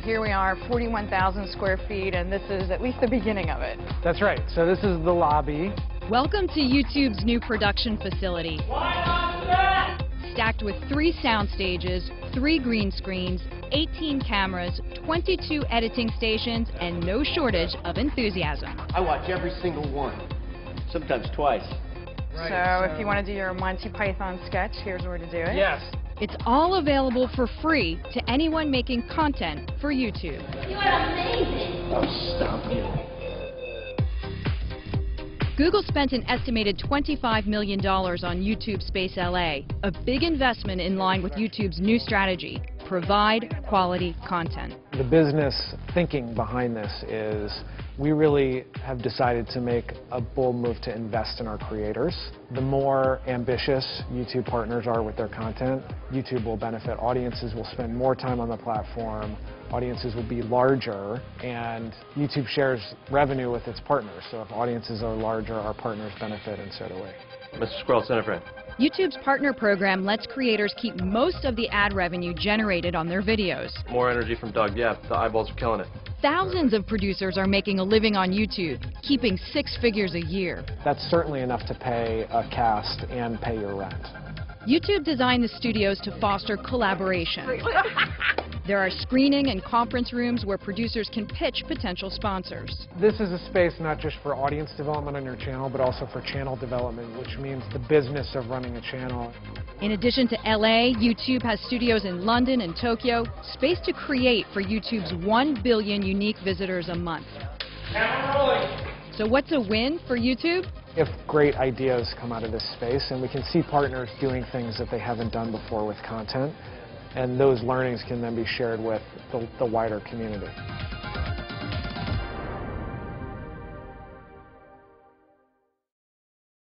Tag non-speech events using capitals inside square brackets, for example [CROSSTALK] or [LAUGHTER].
here we are, 41,000 square feet, and this is at least the beginning of it. That's right. So this is the lobby. Welcome to YouTube's new production facility. Stacked with three sound stages, three green screens, 18 cameras, 22 editing stations, and no shortage of enthusiasm. I watch every single one, sometimes twice. so, if you want to do your Monty Python sketch, here's where to do it. Yes. It's all available for free to anyone making content for YouTube. You are amazing. Oh, stop it. Google spent an estimated $25 million on YouTube Space LA, a big investment in line with YouTube's new strategy, provide quality content. The business thinking behind this is we really have decided to make a bold move to invest in our creators. The more ambitious YouTube partners are with their content, YouTube will benefit. Audiences will spend more time on the platform, audiences will be larger, and YouTube shares revenue with its partners. So if audiences are larger, our partners benefit, and so do we. Mr. Squirrel, center frame. YouTube's partner program lets creators keep most of the ad revenue generated on their videos. More energy from Doug. Yeah, the eyeballs are killing it. Thousands of producers are making a living on YouTube, keeping six figures a year. That's certainly enough to pay a cast and pay your rent. YouTube designed the studios to foster collaboration. [LAUGHS] There are screening and conference rooms where producers can pitch potential sponsors. This is a space not just for audience development on your channel, but also for channel development, which means the business of running a channel. In addition to LA, YouTube has studios in London and Tokyo, space to create for YouTube's 1 billion unique visitors a month. So what's a win for YouTube? If great ideas come out of this space and we can see partners doing things that they haven't done before with content, and those learnings can then be shared with the, the wider community.